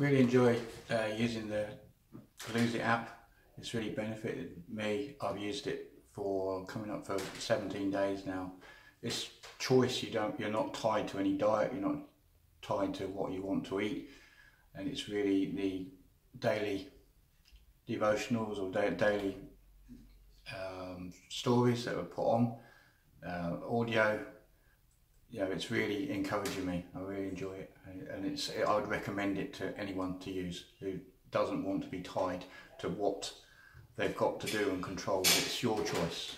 really enjoy uh, using the It app. It's really benefited me. I've used it for coming up for 17 days now. It's choice. You don't. You're not tied to any diet. You're not tied to what you want to eat, and it's really the daily devotionals or da daily um, stories that were put on, uh, audio. You know, it's really encouraging me. I enjoy it, and it's. I would recommend it to anyone to use who doesn't want to be tied to what they've got to do and control. It's your choice.